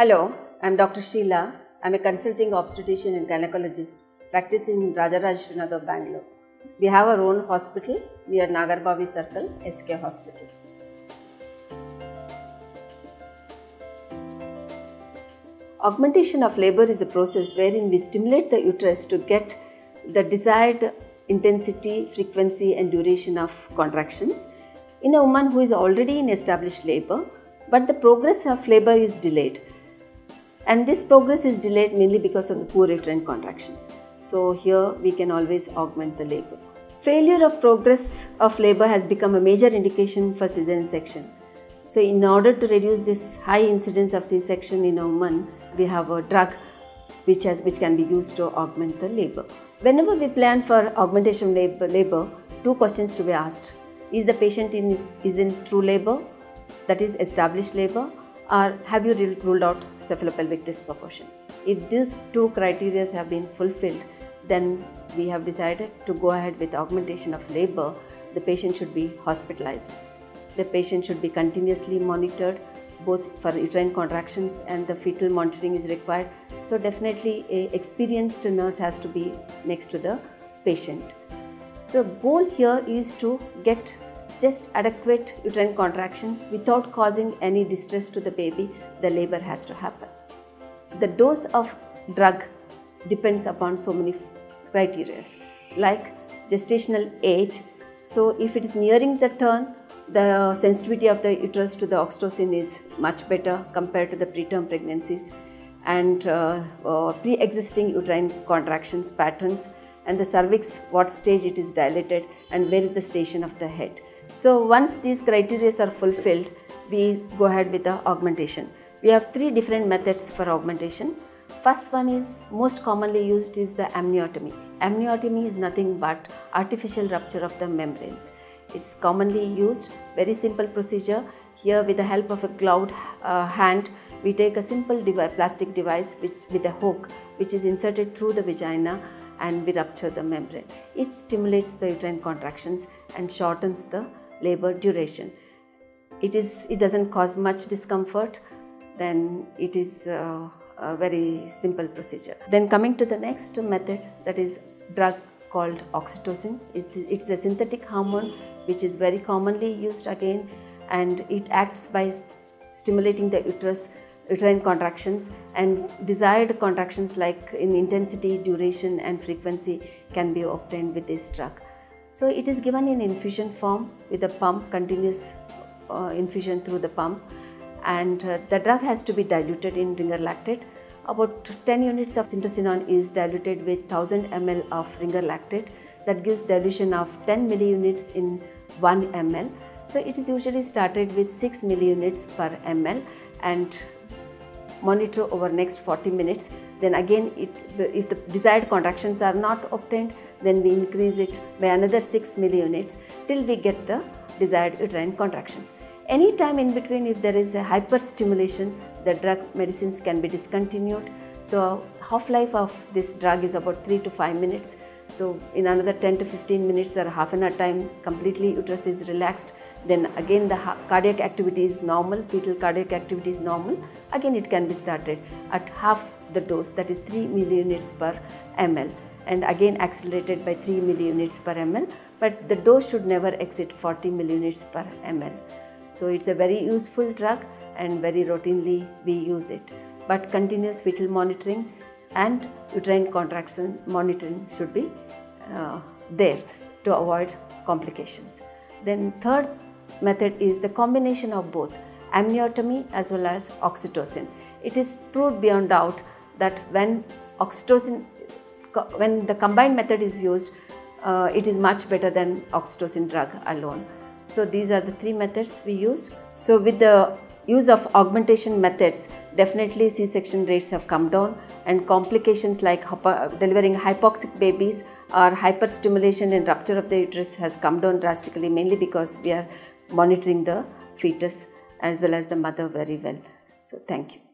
Hello, I'm Dr. Sheela. I'm a consulting obstetrician and gynecologist practicing in Rajarajeshwari Nagar, Bangalore. We have our own hospital near Nagarbavi Circle, SK Hospital. Augmentation of labor is a process wherein we stimulate the uterus to get the desired intensity, frequency, and duration of contractions in a woman who is already in established labor, but the progress of labor is delayed. And this progress is delayed mainly because of the poor uterine contractions. So, here we can always augment the labor. Failure of progress of labor has become a major indication for cesarean section. So, in order to reduce this high incidence of C-section in a woman, we have a drug which, has, which can be used to augment the labor. Whenever we plan for augmentation labor, labor two questions to be asked. Is the patient in, is, is in true labor, that is established labor, or have you ruled out cephalopelvic disproportion? If these two criteria have been fulfilled, then we have decided to go ahead with augmentation of labor. The patient should be hospitalized. The patient should be continuously monitored both for uterine contractions and the fetal monitoring is required. So definitely a experienced nurse has to be next to the patient. So goal here is to get just adequate uterine contractions without causing any distress to the baby. The labor has to happen. The dose of drug depends upon so many criteria like gestational age. So if it is nearing the turn, the sensitivity of the uterus to the oxytocin is much better compared to the preterm pregnancies and uh, uh, pre-existing uterine contractions patterns and the cervix what stage it is dilated and where is the station of the head so once these criteria are fulfilled we go ahead with the augmentation we have three different methods for augmentation first one is most commonly used is the amniotomy amniotomy is nothing but artificial rupture of the membranes it's commonly used, very simple procedure. Here with the help of a gloved uh, hand, we take a simple plastic device which, with a hook which is inserted through the vagina and we rupture the membrane. It stimulates the uterine contractions and shortens the labor duration. It, is, it doesn't cause much discomfort, then it is uh, a very simple procedure. Then coming to the next method that is drug called oxytocin. It is a synthetic hormone which is very commonly used again and it acts by st stimulating the uterus uterine contractions and desired contractions like in intensity, duration and frequency can be obtained with this drug. So it is given in infusion form with a pump, continuous uh, infusion through the pump and uh, the drug has to be diluted in ringer lactate. About 10 units of syntocinon is diluted with 1000 ml of ringer lactate that gives dilution of 10 milliunits in 1 ml. So it is usually started with 6 milliunits per ml and monitor over next 40 minutes. Then again, it, if the desired contractions are not obtained, then we increase it by another 6 milliunits till we get the desired uterine contractions. Any time in between, if there is a hyperstimulation, the drug medicines can be discontinued. So half-life of this drug is about 3 to 5 minutes. So in another 10 to 15 minutes or half an hour time, completely uterus is relaxed. Then again the cardiac activity is normal, fetal cardiac activity is normal. Again it can be started at half the dose that is 3 milliunits per ml and again accelerated by 3 milliunits per ml but the dose should never exceed 40 milliunits per ml. So it's a very useful drug and very routinely we use it. But continuous fetal monitoring and uterine contraction monitoring should be uh, there to avoid complications. Then third method is the combination of both amniotomy as well as oxytocin. It is proved beyond doubt that when oxytocin, when the combined method is used, uh, it is much better than oxytocin drug alone. So these are the three methods we use. So with the use of augmentation methods, definitely C-section rates have come down and complications like delivering hypoxic babies or hyperstimulation and rupture of the uterus has come down drastically mainly because we are monitoring the fetus as well as the mother very well. So thank you.